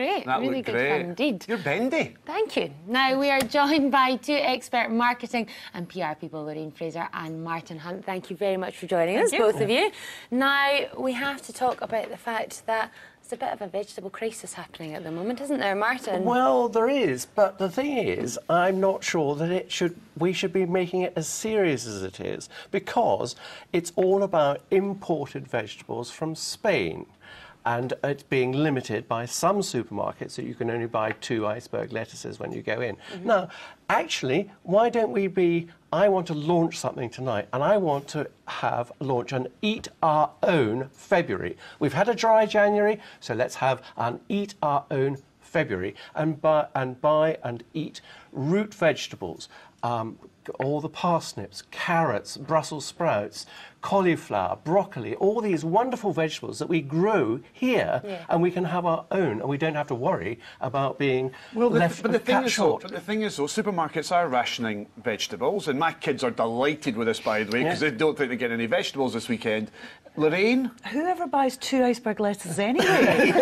Great, That really good great. fun indeed. You're bendy. Thank you. Now we are joined by two expert marketing and PR people, Lorraine Fraser and Martin Hunt. Thank you very much for joining us, you. both of you. Now we have to talk about the fact that there's a bit of a vegetable crisis happening at the moment, isn't there, Martin? Well, there is, but the thing is, I'm not sure that it should. We should be making it as serious as it is because it's all about imported vegetables from Spain. And it's being limited by some supermarkets that you can only buy two iceberg lettuces when you go in. Mm-hmm. Now, actually, why don't we be? I want to launch something tonight, and I want to have launch an Eat Our Own February. We've had a dry January, so let's have an Eat Our Own February and buy and buy and eat root vegetables. Um, all the parsnips, carrots, Brussels sprouts, cauliflower, broccoli, all these wonderful vegetables that we grow here Yeah. and we can have our own and we don't have to worry about being Well, the, left but the thing cut is, short. but the thing is, though, supermarkets are rationing vegetables, and my kids are delighted with this, by the way, because Yeah. they don't think they get any vegetables this weekend. Lorraine, Whoever buys two iceberg lettuces anyway? and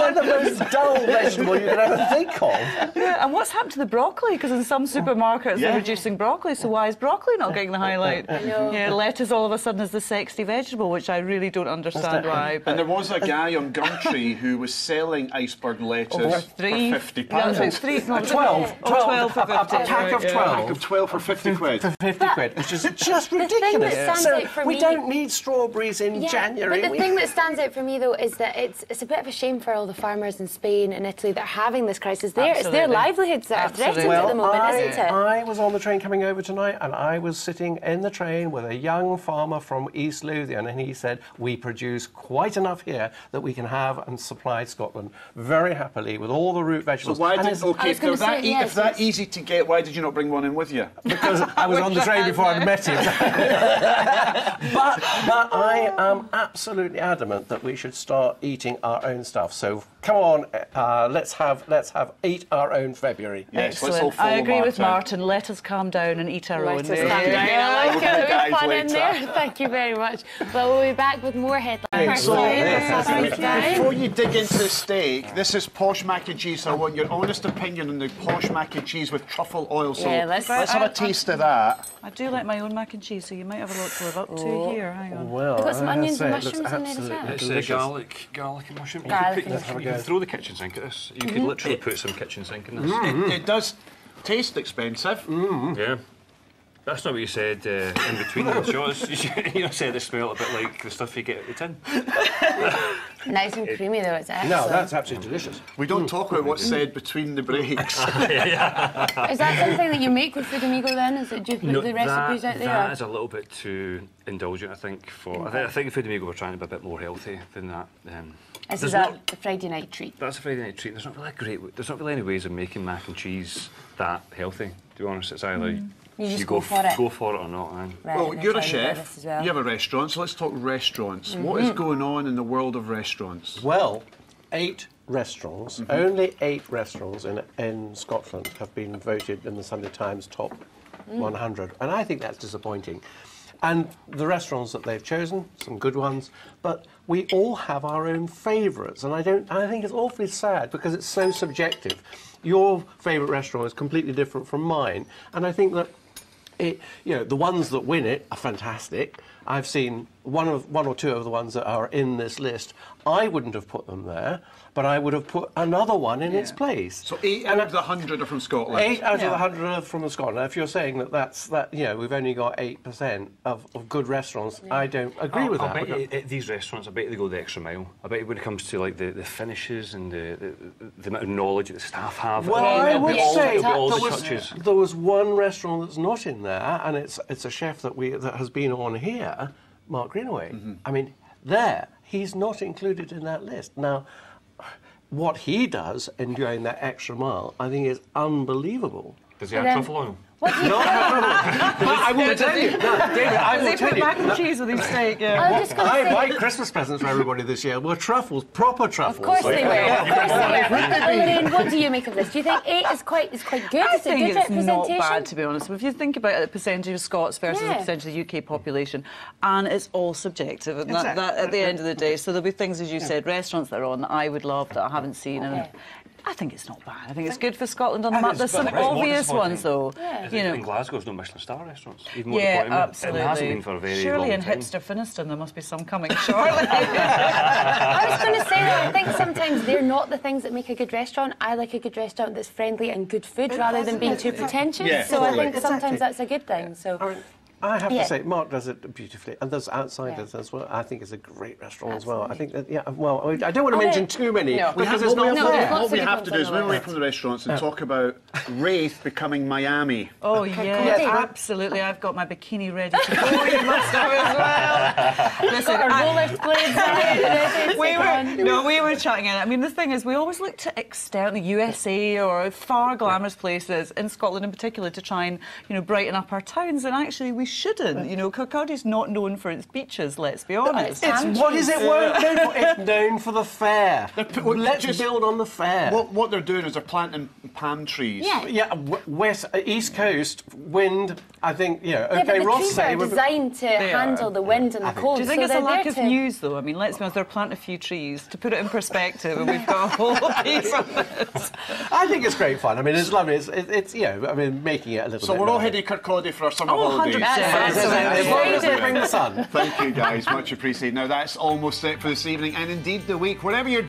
they're the most dull vegetable you can ever think of. Yeah, and what's happened to the broccoli? Because in some supermarkets Yeah. they're reducing broccoli, so why is broccoli not getting the highlight? know. Yeah, lettuce all of a sudden is the sexy vegetable, which I really don't understand why. But and there was a guy on Gumtree who was selling iceberg lettuce for three, for 50 Yeah, pounds. it's three, no, 12, oh, 12 for a, a pack of 12. A Pack of 12 for 50 quid. for 50 quid, which is just thing that ridiculous. stands so out for we me- don't need strawberries in Yeah, January. But the thing that stands out for me, though, is that it's it's a bit of a shame for all the farmers in Spain and Italy that are having this crisis. There, it's their livelihoods that are threatened Absolutely. at the moment, I, isn't it? I was on the train coming over tonight, and I was sitting in the train with a young farmer from East Lothian, and he said, "We produce quite enough here that we can have and supply Scotland very happily with all the root So vegetables." why And did, it's- okay, I if, that, say, e- yes, if that easy to get, why did you not bring one in with you? because I was on the train before I met him. but, but I am absolutely adamant that we should start eating our own stuff. So come on, uh, let's have let's have eat our own February. Yes, let's all Excellent. I follow agree with Martin. Martin. Let us calm down and eat our Let own. us calm you down. go. I like it. Okay, There's guys, fun in there. Thank you very much. But we'll be back with more headlines. So, before you dig into the steak, this is posh mac and cheese. So I want your honest opinion on the posh mac and cheese with truffle oil. So Yeah, let's- let's have a taste of that. I do like my own mac and cheese, so you might have a lot to live up to here. Hang on. Well, We've got some I have to onions and say, it mushrooms in there as well. It's uh, garlic, garlic and mushroom. You Garlic could, and put, mushroom. you could throw the kitchen sink at this. You could literally put some kitchen sink in this. It, it does taste expensive. Yeah. That's not what you said uh, in between the shots. You know, said it smelled a bit like the stuff you get at the tin. Nice and creamy, though. It's excellent. No, that's absolutely delicious. We don't talk about what's said between the breaks. Is that something that you make with Food Amigo then? Is it, do you put No, the recipes that, out there? That is a little bit too indulgent, I think. For I, think I think Food Amigo were trying to be a bit more healthy than that. Um, This is not- a the Friday night treat. That's a Friday night treat. There's not really a great. There's not really any ways of making mac and cheese that healthy. To be honest, it's either Mm. You just go, go for it. go for it or not. Man. Right, well, you're a trying to do chef. well. You have a restaurant, so let's talk restaurants. What is going on in the world of restaurants? Well, eight restaurants, Mm-hmm. only eight restaurants in, in Scotland have been voted in the Sunday Times top Mm. 100, and I think that's disappointing. And the restaurants that they've chosen, some good ones, but we all have our own favourites, and I don't. I think it's awfully sad because it's so subjective. Your favourite restaurant is completely different from mine, and I think that it, you know, the ones that win it are fantastic. I've seen one of one or two of the ones that are in this list. I wouldn't have put them there, but I would have put another one in its place. So eight And out of the hundred are from Scotland. Eight out of the hundred are from Scotland. Now, if you're saying that that's that, you know, we've only got eight percent of, of good restaurants. I don't agree I'll- with I'll that. bet you, at these restaurants, I bet they go the extra mile. I bet you when it comes to like the, the finishes and the, the, the amount of knowledge that the staff have. Well, I would all, say it'll be there was, touches. there was one restaurant that's not in there, and it's it's a chef that we that has been on here, Mark Greenaway. Mm-hmm. I mean, there he's not included in that list. Now, what he does in going that extra mile, I think, is unbelievable. Does he have then- truffle on him? What do you No, no, no, no. But I will tell you, no, David, I Does will he tell put you. mac and cheese with his steak? Yeah. I was just going I, to my. Christmas presents for everybody this year were truffles, proper truffles. Of course they were. Of course they were. And Lorraine, what do you make of this? Do you think eight is quite is quite good? I is it think good it's not representation? bad, to be honest. If you think about it, the percentage of Scots versus Yeah. the percentage of the UK population, and it's all subjective, and that, that, at the end of the day. So there'll be things, as you said, restaurants that are on that I would love that I haven't seen. And Okay. I think it's not bad. I think it's good for Scotland on the map. There's some got- It's more obvious ones, though. Yeah. Is You it in know, Glasgow's no Michelin star restaurants. Even though yeah, they've got them. absolutely. It hasn't been for a very Surely long in time. hipster Finnieston there must be some coming shortly. I was going to say that I think sometimes they're not the things that make a good restaurant. I like a good restaurant that's friendly and good food rather than being too pretentious. Yeah, so I think sometimes Exactly. that's a good thing. So I have Yeah. to say, Mark does it beautifully, and there's outsiders as well. I think it's a great restaurant as well. I think that, yeah, well, I I don't want to Okay. mention too many No. Because have- it's what we not have- No, fair. there's What we have to do is on move away from the restaurants and talk about Wraith becoming Miami. Oh, yes, absolutely. I've got my bikini ready to go. You must have as well. Listen, our I- to we take were, on. no, we were chatting in. I mean, the thing is, we always look to external USA or far glamorous places in Scotland, in particular, to try and you know brighten up our towns. And actually, we shouldn't. You know, Kirkcaldy's not known for its beaches. Let's be honest. It's what is it known for? It's known for the fair. p- well, Let's just- build on the fair. What, what they're doing is they're planting palm trees. Yeah. yeah, west, uh, east coast, wind. I think, yeah. Yeah, Okay, but the Ross trees say are we're- designed to handle the wind and the cold. Do you think so it's a lack of to- news, though? I mean, let's be honest, they're planting a few trees to put it in perspective, and we've got a whole piece of this. I think it's great fun. I mean, it's lovely. It's, it, it's you know, I mean, making it a little So bit. we're all lovely. heading to Kirkcaldy for our summer Oh, holidays. 100%. That's As absolutely. long as they bring the sun. Thank you, guys. Much appreciated. Now, that's almost it for this evening and indeed the week. Wherever you're